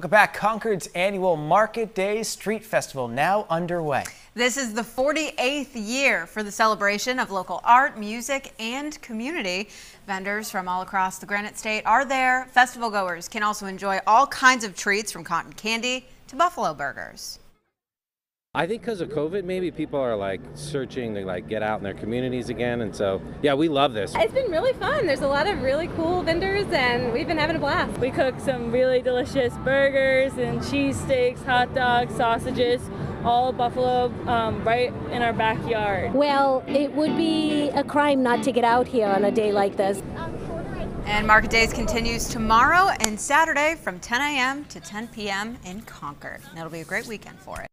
Welcome back. Concord's annual Market Day Street Festival now underway. This is the 48th year for the celebration of local art, music, and community. Vendors from all across the Granite State are there. Festival goers can also enjoy all kinds of treats from cotton candy to buffalo burgers. I think because of COVID, maybe people are like searching to like get out in their communities again, and so yeah, we love this. It's been really fun. There's a lot of really cool vendors, and we've been having a blast. We cook some really delicious burgers and cheesesteaks, hot dogs, sausages, all buffalo, um, right in our backyard. Well, it would be a crime not to get out here on a day like this. And Market Days continues tomorrow and Saturday from 10 a.m. to 10 p.m. in Concord. And it'll be a great weekend for it.